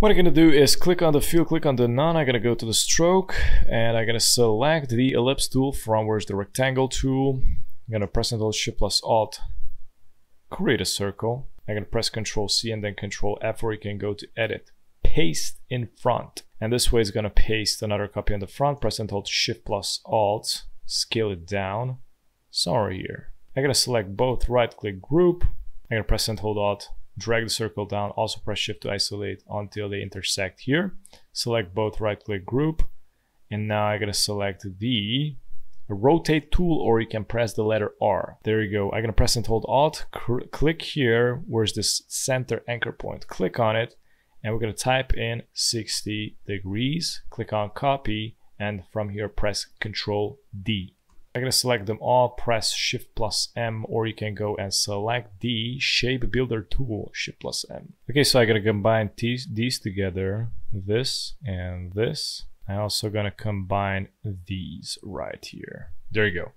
What I'm gonna do is click on the fill, click on the none, I'm gonna go to the stroke and I'm gonna select the ellipse tool from where's the rectangle tool. I'm gonna press and hold shift plus alt, create a circle. I'm gonna press control C and then control F where you can go to edit, paste in front. And this way it's gonna paste another copy on the front, press and hold shift plus alt, scale it down, somewhere here. I'm gonna select both right click group, I'm gonna press and hold alt, drag the circle down, also press shift to isolate until they intersect here. Select both right click group. And now I'm gonna select the rotate tool or you can press the letter R. There you go. I'm gonna press and hold alt, click here, where's this center anchor point. Click on it and we're gonna type in 60 degrees, click on copy and from here press control D. I'm going to select them all, press Shift plus M, or you can go and select the Shape Builder tool, Shift plus M. Okay, so I'm going to combine these, together, this and this. I'm also going to combine these right here. There you go.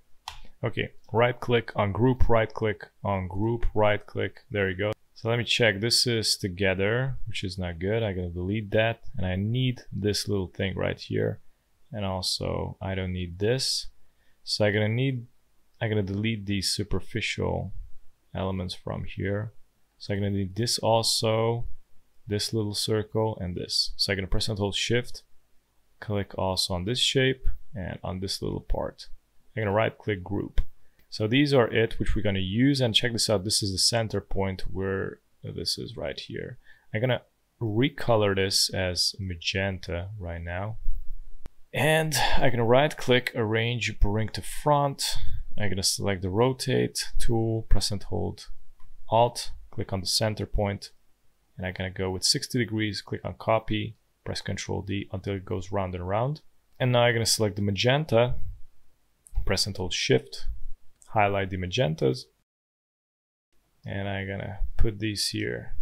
Okay, right click on group, right click on group, right click. There you go. So let me check. This is together, which is not good. I'm going to delete that. And I need this little thing right here. And also, I don't need this. So I'm gonna need, I'm gonna delete these superficial elements from here. So I'm gonna need this also, this little circle and this. So I'm gonna press and hold shift, click also on this shape and on this little part. I'm gonna right click group. So these are it, which we're gonna use and check this out. This is the center point where this is right here. I'm gonna recolor this as magenta right now. And I can right click, arrange, bring to front. I'm gonna select the rotate tool, press and hold alt, click on the center point, and I'm gonna go with 60 degrees, click on copy, press Control D until it goes round and round. And now I'm gonna select the magenta, press and hold shift, highlight the magentas, and I'm gonna put these here,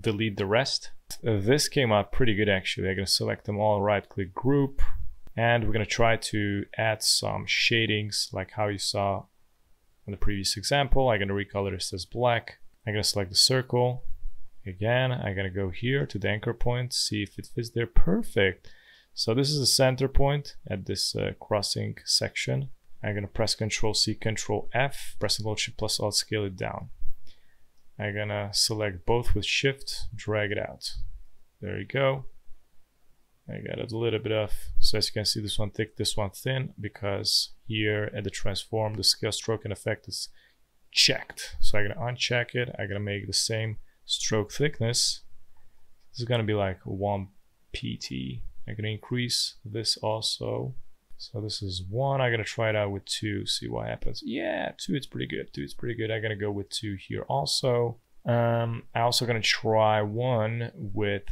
delete the rest. This came out pretty good actually. I'm gonna select them all, right click group, and we're going to try to add some shadings like how you saw in the previous example. I'm going to recolor this as black. I'm going to select the circle. Again, I'm going to go here to the anchor point, see if it fits there. Perfect. So this is the center point at this uh, crossing section. I'm going to press Control C, Control F, press hold Shift plus Alt, scale it down. I'm going to select both with Shift, drag it out. There you go. I got a little bit of, so as you can see, this one thick, this one thin, because here at the transform, the scale stroke and effect is checked. So I'm gonna uncheck it. I'm gonna make the same stroke thickness. This is gonna be like one PT. I'm gonna increase this also. So this is one. I'm gonna try it out with two, see what happens. Yeah, two, it's pretty good. Two, it's pretty good. I'm gonna go with two here also. Um, I'm also gonna try one with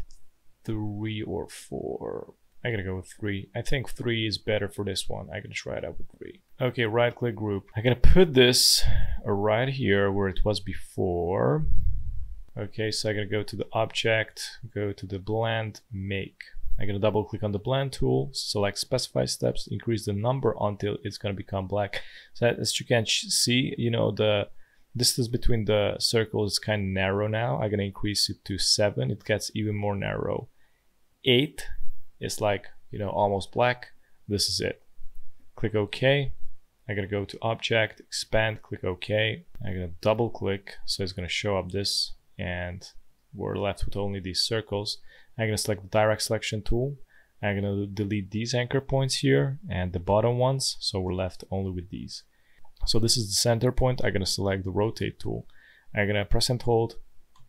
three or four. I'm gonna go with three. I think three is better for this one. I'm gonna try it out with three. Okay, right click group. I'm gonna put this right here where it was before. Okay, so I'm gonna go to the object, go to the blend, make. I'm gonna double click on the blend tool, select specify steps, increase the number until it's gonna become black. So as you can see, you know, the distance between the circles is kind of narrow now. I'm gonna increase it to seven. It gets even more narrow. 8 is like, you know, almost black. This is it. Click OK. I'm to go to Object, Expand, click OK. I'm to double click, so it's to show up this, and we're left with only these circles. I'm to select the Direct Selection tool. I'm to delete these anchor points here and the bottom ones, so we're left only with these. So this is the center point. I'm to select the Rotate tool. I'm to press and hold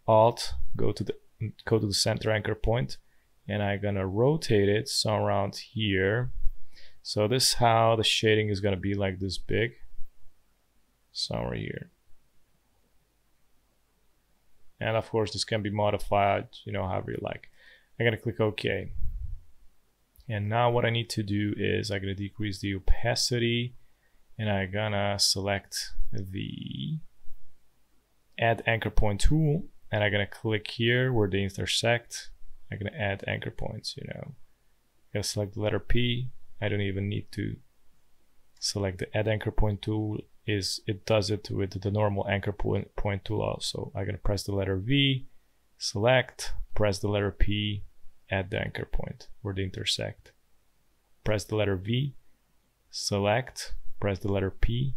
Alt, go to the go to the center anchor point, and I'm gonna rotate it so around here. So this is how the shading is gonna be like this big, somewhere here. And of course this can be modified, you know, however you like. I'm gonna click OK. And now what I need to do is I'm gonna decrease the opacity and I'm gonna select the add anchor point tool and I'm gonna click here where they intersect I'm gonna add anchor points, you know. I'm gonna select the letter P. I don't even need to select the add anchor point tool is it does it with the normal anchor point, point tool also. I'm gonna press the letter V, select, press the letter P, add the anchor point where they intersect. Press the letter V, select, press the letter P,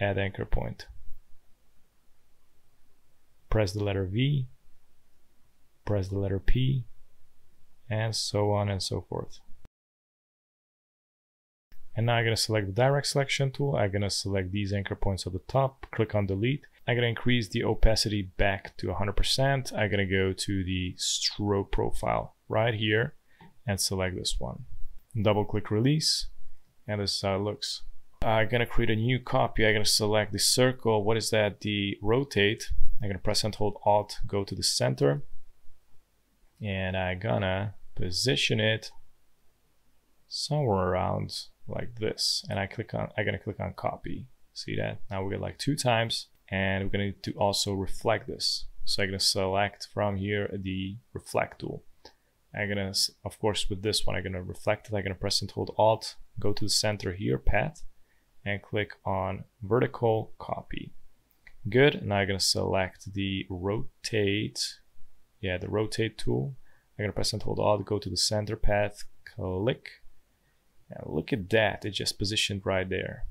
add anchor point. Press the letter V, press the letter P, and so on and so forth. And now I'm going to select the direct selection tool. I'm going to select these anchor points at the top, click on delete. I'm going to increase the opacity back to 100%. I'm going to go to the stroke profile right here and select this one. Double click release and this is how it looks. I'm going to create a new copy. I'm going to select the circle. What is that? The rotate. I'm going to press and hold Alt, go to the center. And I'm to position it somewhere around like this. And I click on, I'm gonna click on copy. See that? Now we get like two times and we're gonna to also reflect this. So I'm gonna select from here the reflect tool. I'm gonna, of course, with this one, I'm gonna reflect it. I'm gonna press and hold Alt, go to the center here, path, and click on vertical copy. Good, now I'm gonna select the rotate, yeah, the rotate tool. I'm gonna press and hold Alt, go to the center path, click, now look at that, it just positioned right there.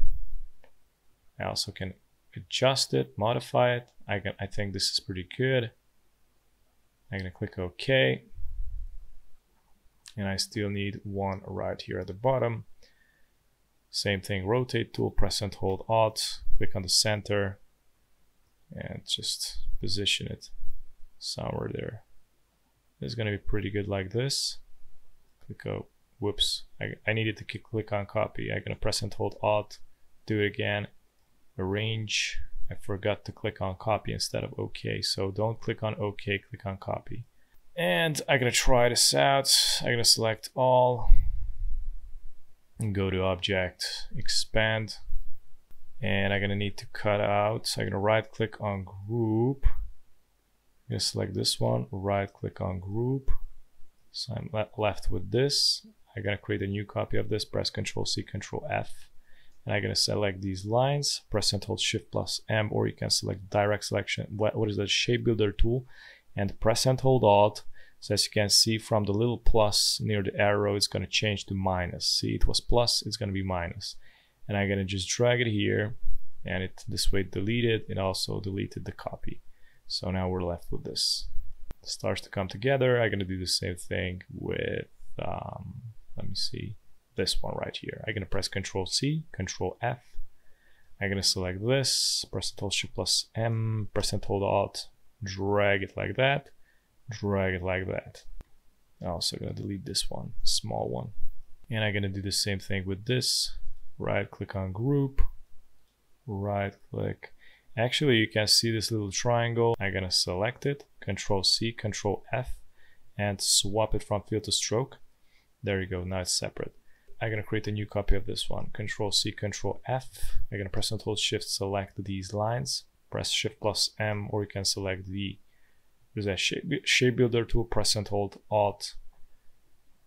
I also can adjust it, modify it. I can I think this is pretty good. I'm gonna click OK. And I still need one right here at the bottom. Same thing, rotate tool, press and hold Alt, click on the center, and just position it somewhere there. It's gonna be pretty good like this. Click OK whoops, I, I needed to click on copy. I'm gonna press and hold Alt, do it again, arrange. I forgot to click on copy instead of OK. So don't click on OK, click on copy. And I'm gonna try this out. I'm gonna select all and go to object, expand. And I'm gonna need to cut out. So I'm gonna right click on group. I'm gonna select this one, right click on group. So I'm le left with this. I'm gonna create a new copy of this, press Ctrl C, Ctrl F, and I'm gonna select these lines, press and hold Shift plus M, or you can select direct selection. What, what is that shape builder tool? And press and hold Alt. So as you can see from the little plus near the arrow, it's gonna change to minus. See, it was plus, it's gonna be minus. And I'm gonna just drag it here, and it this way deleted. It also deleted the copy. So now we're left with this. It starts to come together. I'm gonna do the same thing with um, let me see this one right here. I'm gonna press Control C, Control F. I'm gonna select this, press hold Shift plus M, press and hold Alt, drag it like that, drag it like that. I'm also gonna delete this one, small one. And I'm gonna do the same thing with this. Right click on group, right click. Actually, you can see this little triangle. I'm gonna select it, Control C, Control F, and swap it from fill to stroke. There you go, now it's separate. I'm gonna create a new copy of this one. Control C, Control F. I'm gonna press and hold Shift, select these lines. Press Shift plus M, or you can select the there's a shape, shape builder tool. Press and hold Alt,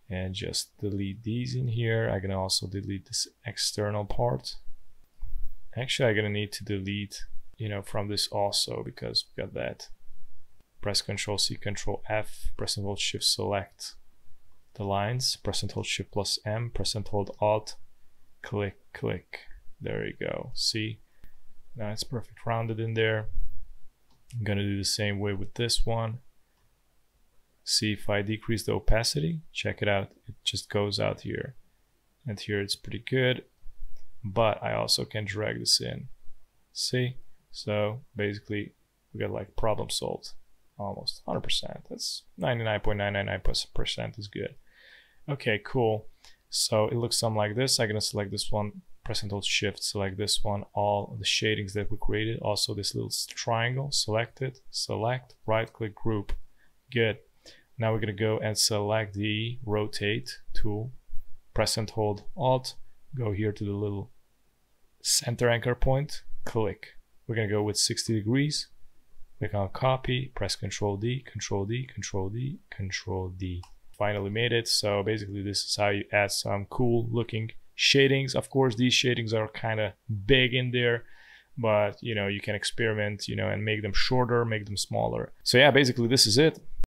and just delete these in here. I'm gonna also delete this external part. Actually, I'm gonna need to delete, you know, from this also because we got that. Press Control C, Control F. Press and hold Shift, select the lines, press and hold Shift plus M, press and hold Alt, click, click. There you go. See? Now it's perfect rounded in there. I'm gonna do the same way with this one. See if I decrease the opacity, check it out. It just goes out here. And here it's pretty good, but I also can drag this in. See? So basically we got like problem solved almost 100%. That's 99.999% is good. Okay, cool. So it looks something like this. I'm gonna select this one, press and hold shift, select this one, all the shadings that we created. Also this little triangle, select it, select, right click group. Good. Now we're gonna go and select the rotate tool, press and hold alt, go here to the little center anchor point, click. We're gonna go with 60 degrees, click on copy, press Control D, Control D, Control D, Control D. Finally made it. So basically this is how you add some cool looking shadings. Of course, these shadings are kind of big in there, but you know, you can experiment, you know, and make them shorter, make them smaller. So yeah, basically this is it.